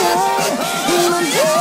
Yeah,